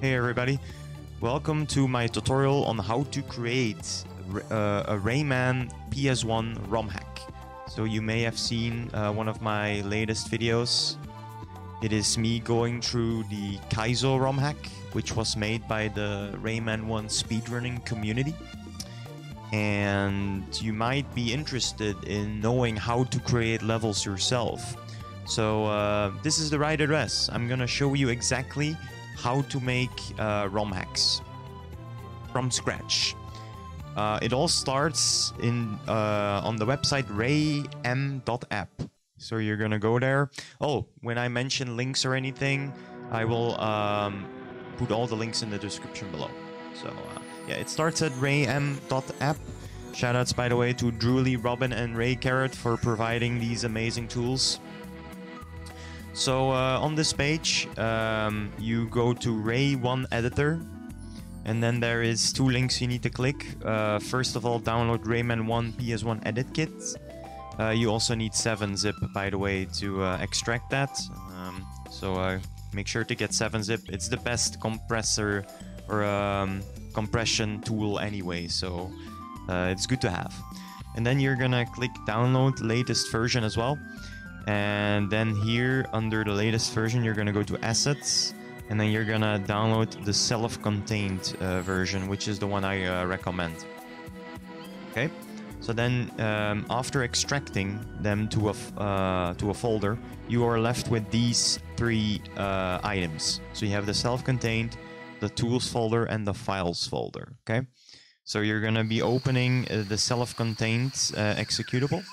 Hey everybody, welcome to my tutorial on how to create uh, a Rayman PS1 ROM hack. So you may have seen uh, one of my latest videos. It is me going through the Kaizo ROM hack, which was made by the Rayman 1 speedrunning community. And you might be interested in knowing how to create levels yourself. So uh, this is the right address. I'm gonna show you exactly how to make uh, ROM hacks from scratch. Uh, it all starts in uh, on the website raym.app. So you're gonna go there. Oh, when I mention links or anything, I will um, put all the links in the description below. So uh, yeah, it starts at raym.app. Shoutouts, by the way, to Droolie, Robin, and Ray Carrot for providing these amazing tools. So uh, on this page, um, you go to Ray 1 Editor, and then there is two links you need to click. Uh, first of all, download Rayman 1 PS1 Edit Kit. Uh, you also need 7-zip, by the way, to uh, extract that. Um, so uh, make sure to get 7-zip. It's the best compressor or um, compression tool anyway, so uh, it's good to have. And then you're gonna click download latest version as well. And then here under the latest version, you're gonna go to assets and then you're gonna download the self-contained uh, version, which is the one I uh, recommend. Okay, so then um, after extracting them to a uh, to a folder, you are left with these three uh, items. So you have the self-contained, the tools folder, and the files folder. Okay, so you're gonna be opening uh, the self-contained uh, executable.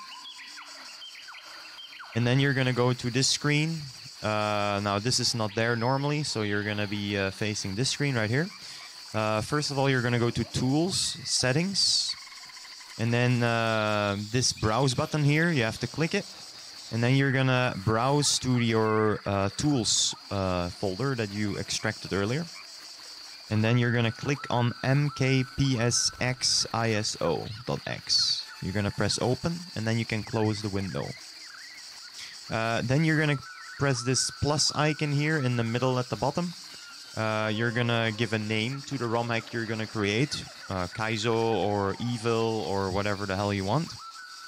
And then you're gonna go to this screen. Uh, now this is not there normally, so you're gonna be uh, facing this screen right here. Uh, first of all, you're gonna go to Tools, Settings, and then uh, this Browse button here. You have to click it, and then you're gonna browse to your uh, Tools uh, folder that you extracted earlier, and then you're gonna click on mkpsxiso.x. You're gonna press Open, and then you can close the window. Uh, then you're gonna press this plus icon here in the middle at the bottom. Uh, you're gonna give a name to the ROM hack you're gonna create, uh, Kaizo or Evil or whatever the hell you want.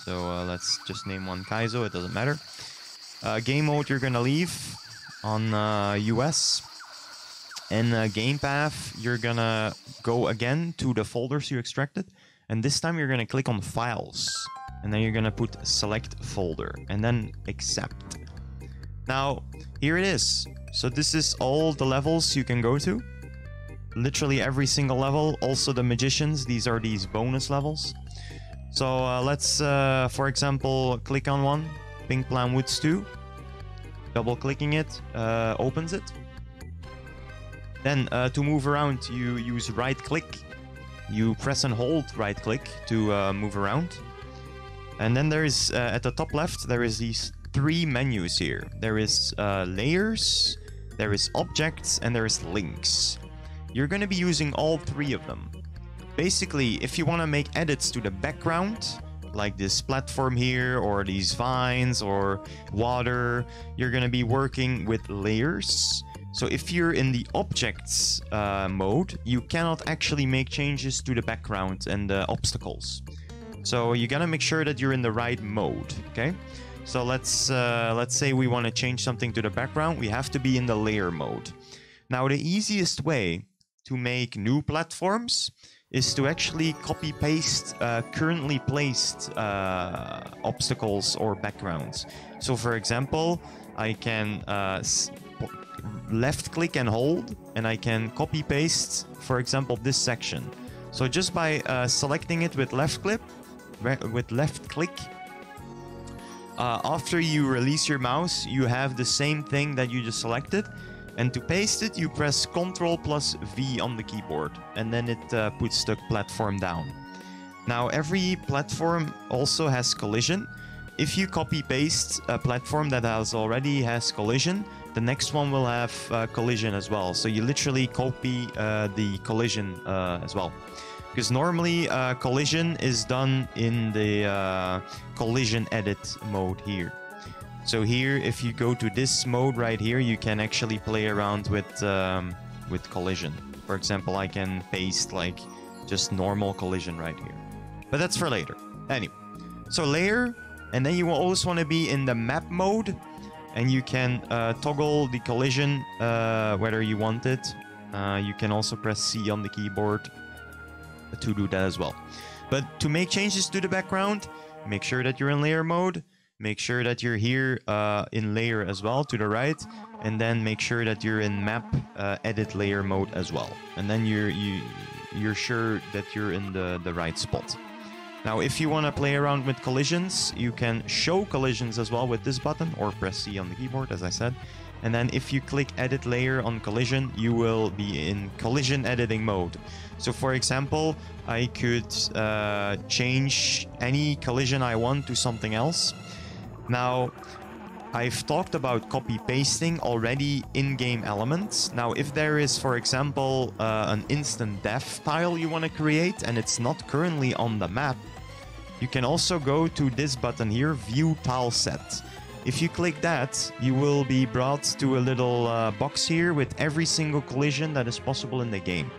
So uh, let's just name one Kaizo, it doesn't matter. Uh, game mode you're gonna leave on US. And uh, game path, you're gonna go again to the folders you extracted. And this time you're gonna click on files and then you're gonna put select folder and then accept. Now, here it is. So this is all the levels you can go to. Literally every single level. Also the magicians, these are these bonus levels. So uh, let's, uh, for example, click on one, Pink Plant Woods 2. Double clicking it uh, opens it. Then uh, to move around, you use right click. You press and hold right click to uh, move around. And then there is, uh, at the top left, there is these three menus here. There is uh, layers, there is objects, and there is links. You're going to be using all three of them. Basically, if you want to make edits to the background, like this platform here, or these vines, or water, you're going to be working with layers. So if you're in the objects uh, mode, you cannot actually make changes to the background and the obstacles. So you gotta make sure that you're in the right mode, okay? So let's uh, let's say we want to change something to the background. We have to be in the layer mode. Now the easiest way to make new platforms is to actually copy paste uh, currently placed uh, obstacles or backgrounds. So for example, I can uh, left click and hold and I can copy paste, for example, this section. So just by uh, selecting it with left click, with left click. Uh, after you release your mouse, you have the same thing that you just selected. And to paste it, you press Ctrl plus V on the keyboard, and then it uh, puts the platform down. Now, every platform also has collision. If you copy paste a platform that has already has collision, the next one will have uh, collision as well. So you literally copy uh, the collision uh, as well. Because normally uh, collision is done in the uh, collision edit mode here. So here, if you go to this mode right here, you can actually play around with um, with collision. For example, I can paste like just normal collision right here. But that's for later. Anyway, so layer, and then you will always want to be in the map mode, and you can uh, toggle the collision uh, whether you want it. Uh, you can also press C on the keyboard to do that as well. But to make changes to the background, make sure that you're in layer mode. Make sure that you're here uh, in layer as well to the right, and then make sure that you're in map uh, edit layer mode as well. And then you're you you're sure that you're in the the right spot. Now, if you want to play around with collisions, you can show collisions as well with this button or press C on the keyboard, as I said. And then if you click edit layer on collision, you will be in collision editing mode. So for example, I could uh, change any collision I want to something else. Now, I've talked about copy pasting already in-game elements. Now, if there is, for example, uh, an instant death tile you want to create and it's not currently on the map, you can also go to this button here, View Tile Set. If you click that, you will be brought to a little uh, box here with every single collision that is possible in the game.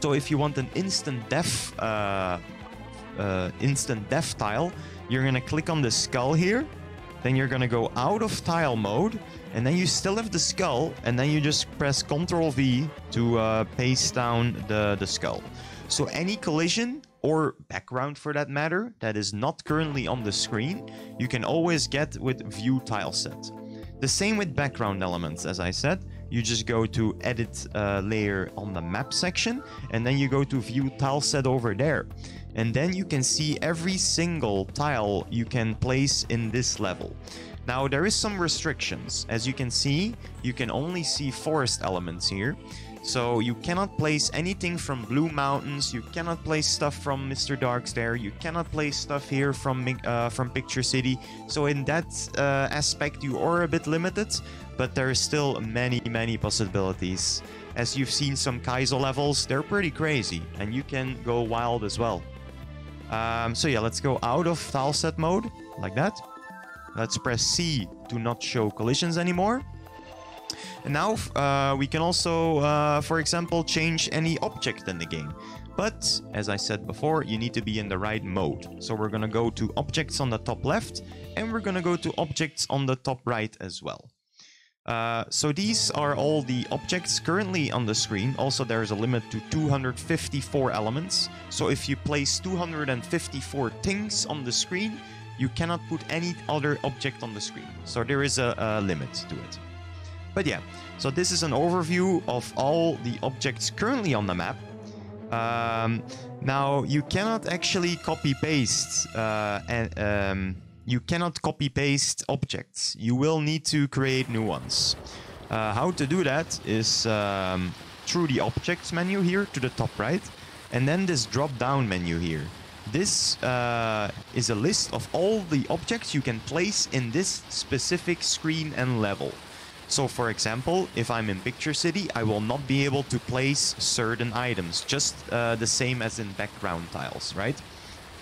So if you want an instant death, uh, uh, instant death tile, you're gonna click on the skull here, then you're gonna go out of tile mode, and then you still have the skull, and then you just press Ctrl V to uh, paste down the, the skull. So any collision or background for that matter that is not currently on the screen, you can always get with view tile set. The same with background elements, as I said. You just go to edit uh, layer on the map section, and then you go to view tile set over there. And then you can see every single tile you can place in this level. Now there is some restrictions. As you can see, you can only see forest elements here. So you cannot place anything from Blue Mountains, you cannot place stuff from Mr. Dark's Dare, you cannot place stuff here from uh, from Picture City. So in that uh, aspect you are a bit limited, but there are still many, many possibilities. As you've seen some Kaizo levels, they're pretty crazy, and you can go wild as well. Um, so yeah, let's go out of tile set mode, like that. Let's press C to not show collisions anymore. And now uh, we can also, uh, for example, change any object in the game. But, as I said before, you need to be in the right mode. So we're gonna go to objects on the top left, and we're gonna go to objects on the top right as well. Uh, so these are all the objects currently on the screen. Also, there's a limit to 254 elements. So if you place 254 things on the screen, you cannot put any other object on the screen. So there is a, a limit to it. But yeah, so this is an overview of all the objects currently on the map. Um, now, you cannot actually copy paste uh, and um, you cannot copy paste objects. You will need to create new ones. Uh, how to do that is um, through the objects menu here to the top right, and then this drop down menu here. This uh, is a list of all the objects you can place in this specific screen and level. So for example, if I'm in Picture City, I will not be able to place certain items, just uh, the same as in background tiles, right?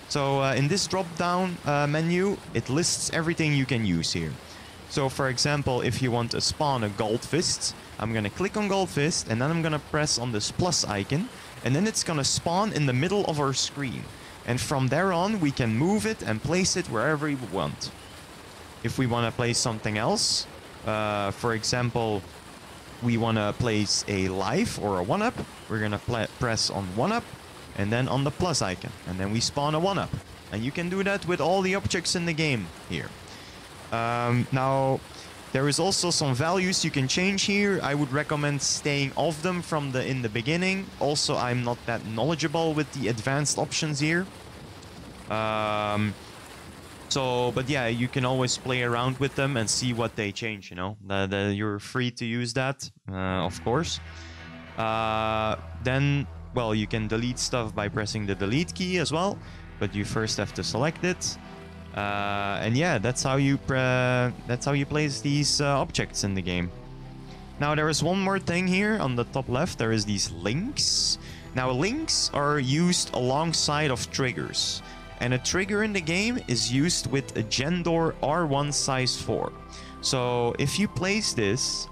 So uh, in this drop-down uh, menu, it lists everything you can use here. So for example, if you want to spawn a gold fist, I'm gonna click on gold fist and then I'm gonna press on this plus icon and then it's gonna spawn in the middle of our screen. And from there on, we can move it and place it wherever we want. If we want to place something else, uh, for example, we want to place a life or a 1-up, we're going to press on 1-up and then on the plus icon. And then we spawn a 1-up. And you can do that with all the objects in the game here. Um, now, there is also some values you can change here. I would recommend staying off them from the in the beginning. Also, I'm not that knowledgeable with the advanced options here. Um, so, but yeah, you can always play around with them and see what they change, you know. The, the, you're free to use that, uh, of course. Uh, then, well, you can delete stuff by pressing the delete key as well, but you first have to select it. Uh, and yeah, that's how you that's how you place these uh, objects in the game. Now there is one more thing here on the top left. There is these links. Now links are used alongside of triggers and a trigger in the game is used with a Gendoor R1 size 4. So if you place this,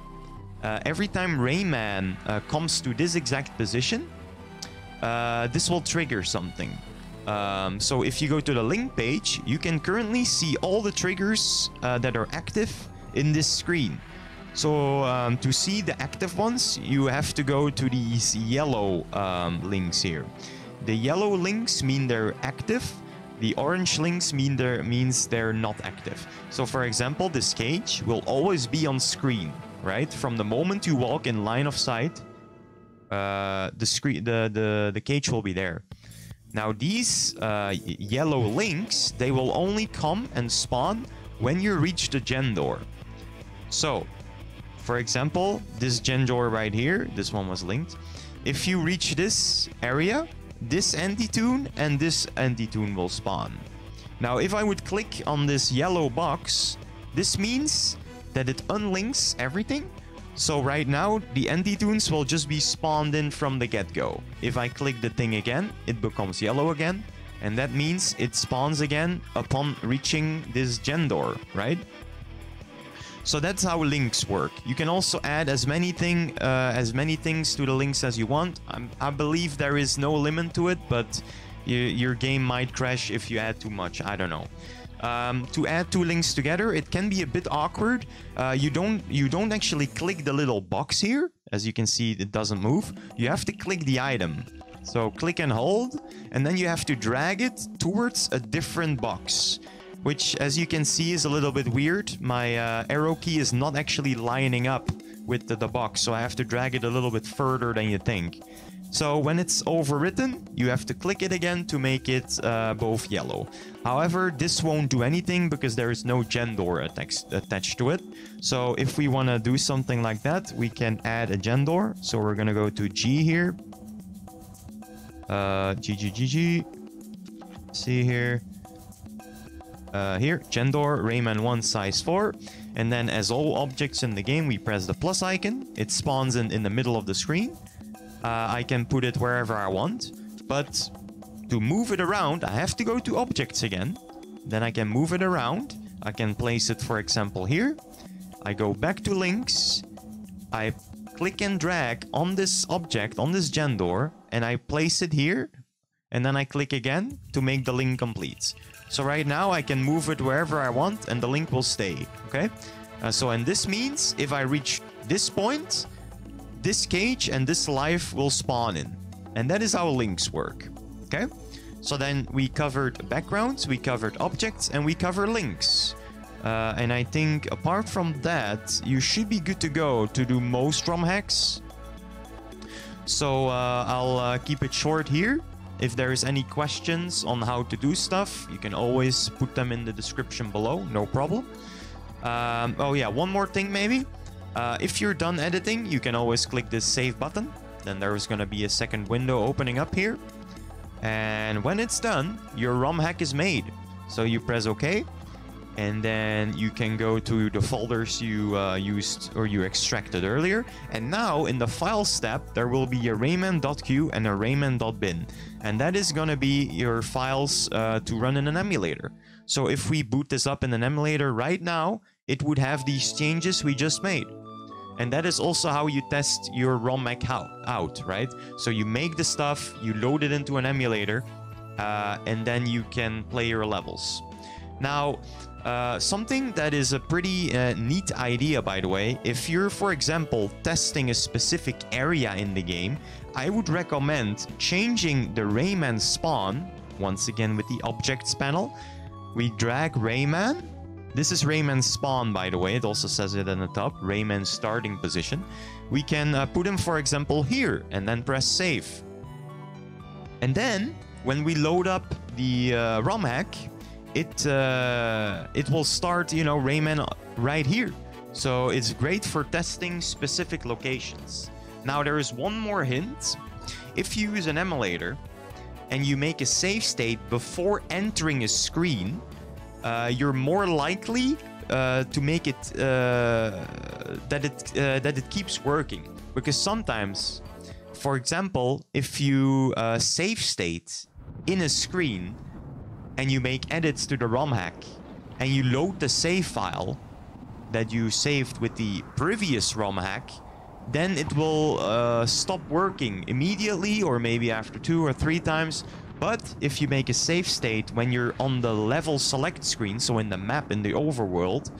uh, every time Rayman uh, comes to this exact position, uh, this will trigger something. Um, so if you go to the link page, you can currently see all the triggers uh, that are active in this screen. So um, to see the active ones, you have to go to these yellow um, links here. The yellow links mean they're active. The orange links mean they're means they're not active. So for example, this cage will always be on screen, right? From the moment you walk in line of sight, uh, the screen, the, the the cage will be there. Now these uh, yellow links, they will only come and spawn when you reach the gen door. So, for example, this gen door right here, this one was linked. If you reach this area, this anti-toon and this anti-toon will spawn. Now, if I would click on this yellow box, this means that it unlinks everything so right now, the anti-toons will just be spawned in from the get-go. If I click the thing again, it becomes yellow again. And that means it spawns again upon reaching this gen door, right? So that's how links work. You can also add as many thing, uh, as many things to the links as you want. I'm, i believe there is no limit to it, but you, your game might crash if you add too much. I don't know. Um, to add two links together, it can be a bit awkward. Uh, you don't you don't actually click the little box here. As you can see, it doesn't move. You have to click the item. So click and hold, and then you have to drag it towards a different box. Which, as you can see, is a little bit weird. My uh, arrow key is not actually lining up with the, the box, so I have to drag it a little bit further than you think. So when it's overwritten, you have to click it again to make it uh, both yellow. However, this won't do anything because there is no gen door attached, to it. So if we want to do something like that, we can add a gen door. So we're going to go to G here. Uh, G, G, G, G. See here. Uh, here, gen door, Rayman 1 size 4. And then as all objects in the game, we press the plus icon. It spawns in, in the middle of the screen. Uh, I can put it wherever I want. But to move it around, I have to go to objects again. Then I can move it around. I can place it, for example, here. I go back to links. I click and drag on this object, on this gen door, and I place it here. And then I click again to make the link complete. So right now I can move it wherever I want and the link will stay, okay? Uh, so and this means if I reach this point, this cage and this life will spawn in. And that is how links work. Okay? So then we covered backgrounds, we covered objects, and we cover links. Uh, and I think apart from that, you should be good to go to do most ROM hacks. So uh, I'll uh, keep it short here. If there is any questions on how to do stuff, you can always put them in the description below, no problem. Um, oh yeah, one more thing maybe. Uh, if you're done editing, you can always click this save button. Then there's going to be a second window opening up here. And when it's done, your ROM hack is made. So you press OK. And then you can go to the folders you uh, used or you extracted earlier. And now in the files tab, there will be a Rayman.cue and a Rayman.bin. And that is going to be your files uh, to run in an emulator. So if we boot this up in an emulator right now, it would have these changes we just made. And that is also how you test your ROM hack out, right? So you make the stuff, you load it into an emulator, uh, and then you can play your levels. Now, uh, something that is a pretty uh, neat idea, by the way, if you're, for example, testing a specific area in the game, I would recommend changing the Rayman spawn, once again with the objects panel. We drag Rayman, this is Rayman's spawn, by the way. It also says it in the top. Rayman's starting position. We can uh, put him, for example, here and then press save. And then, when we load up the uh, ROM hack, it, uh, it will start, you know, Rayman right here. So it's great for testing specific locations. Now, there is one more hint. If you use an emulator and you make a save state before entering a screen, uh, you're more likely uh, to make it uh, that it uh, that it keeps working because sometimes for example if you uh, save state in a screen and you make edits to the ROM hack and you load the save file that you saved with the previous ROM hack then it will uh, stop working immediately or maybe after two or three times. But if you make a save state when you're on the level select screen, so in the map in the overworld,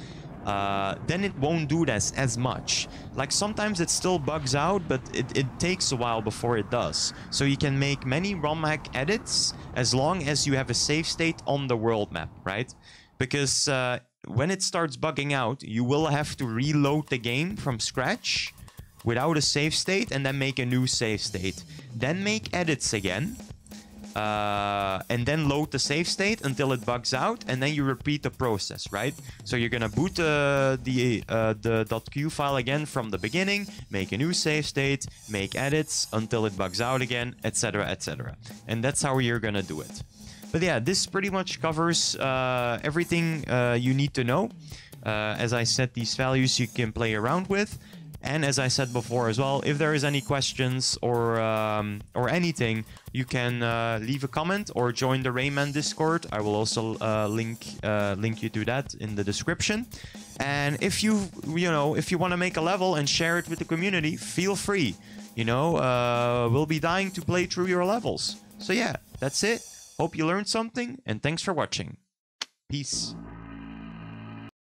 uh, then it won't do this as much. Like sometimes it still bugs out, but it, it takes a while before it does. So you can make many ROM hack edits as long as you have a save state on the world map, right? Because uh, when it starts bugging out, you will have to reload the game from scratch without a save state and then make a new save state. Then make edits again uh, and then load the save state until it bugs out, and then you repeat the process, right? So you're gonna boot uh, the uh, the .cue file again from the beginning, make a new save state, make edits until it bugs out again, etc., etc. And that's how you're gonna do it. But yeah, this pretty much covers uh, everything uh, you need to know. As I said, these values you can play around with. And as I said before as well, if there is any questions or um, or anything, you can uh, leave a comment or join the Rayman Discord. I will also uh, link uh, link you to that in the description. And if you you know if you want to make a level and share it with the community, feel free. You know, uh, we'll be dying to play through your levels. So yeah, that's it. Hope you learned something, and thanks for watching. Peace.